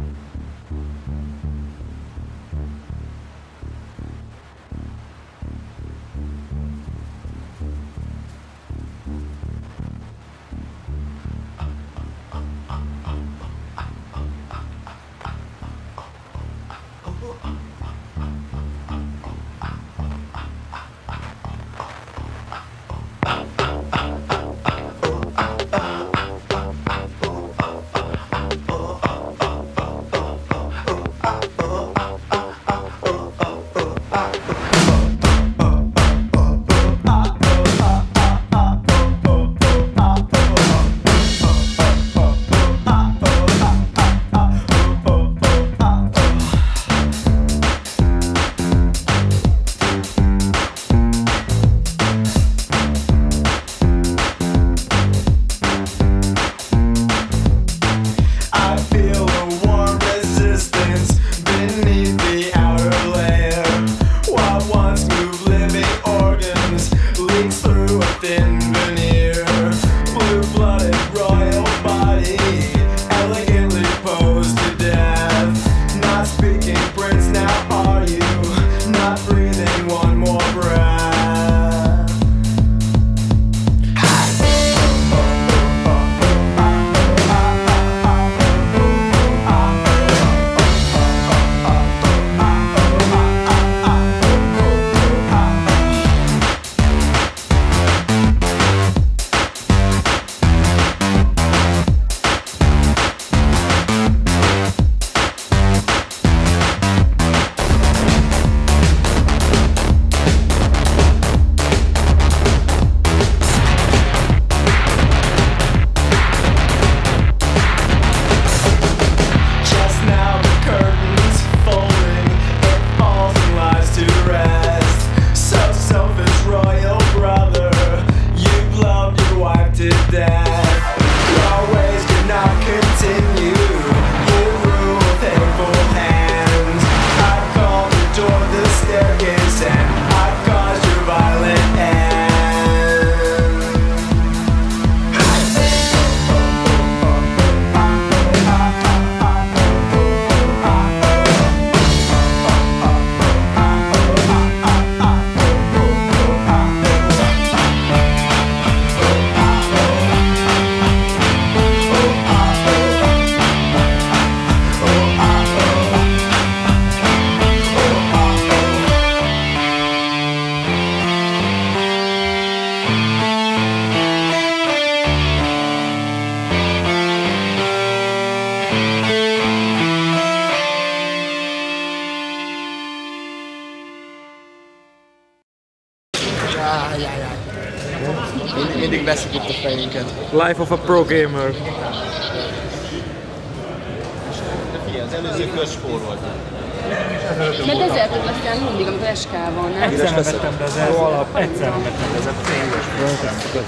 Mm-hmm. Life of a pro gamer. De figyelj, az előző kör spór volt. Mert ezért aztán mindig, amikor SK van, nem? Egyszer vettem be az első alap, egyszer vettem be ez a célos internetre.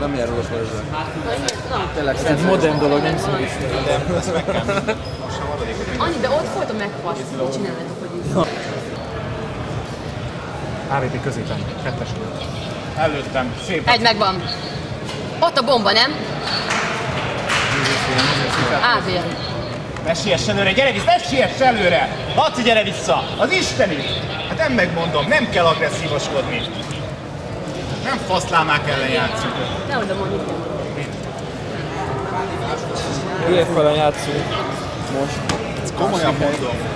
Nem jár rossz ezzel. Na, Ez modern dolog, nem hogy De ezt meg kell. Most a harmadik. annyi, de ott folyton megfasz, hogy csináljátok, hogy így. AVP középen, kettes. Előttem. Szép. Egy megvan. Ott a bomba, nem? AVN. Ne siess előre, gyere vissza, ne siess előre! Laci, gyere vissza! Az Isten is! Hát nem megmondom, nem kell agresszívoskodni. Nem faszlámák ellen játszunk. Ne oda mondjuk. Hülye fele játszunk. Ezt komolyan mondom.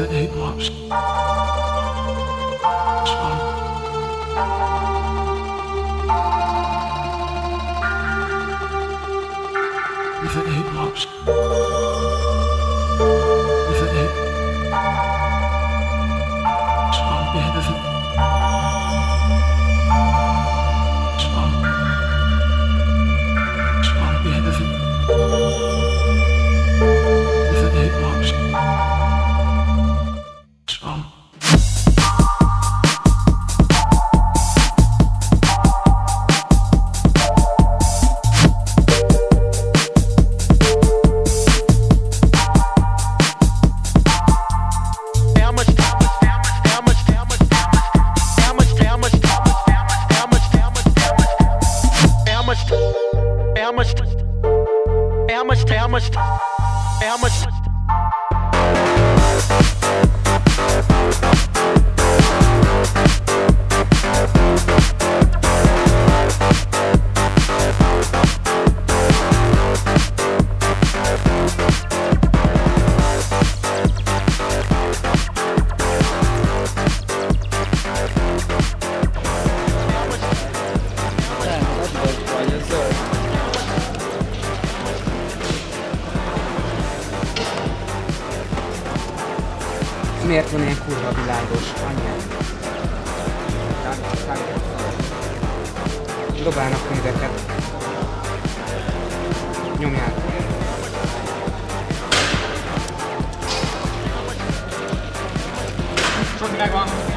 Eight months. Much? dobálnak könyveket. Nyomják. Csak meg.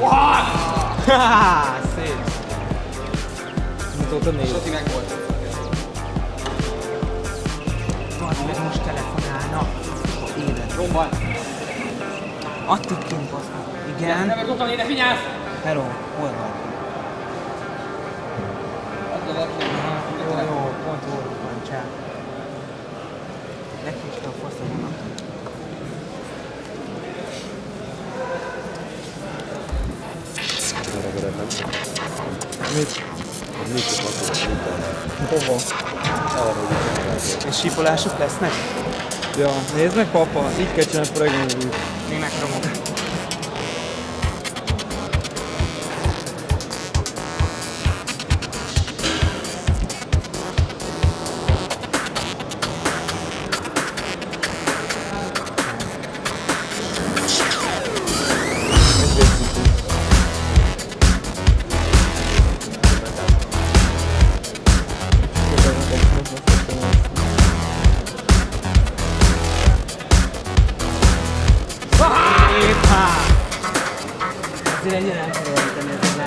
Haha, szép. Azóta négy. Soti meg volt. Bazd meg, most telefonálnak. Élet. Romban. Adtuk kint, meg. Igen. Nem dobtam ide, figyelsz! Hello, hol van? Jó, jó, pont hol van, csá. Mit? Mit Hova? És sípolások lesznek? Ja, nézd meg papa, így kell csinálni pregnant Mi megromok. 谢谢月亮姐姐的点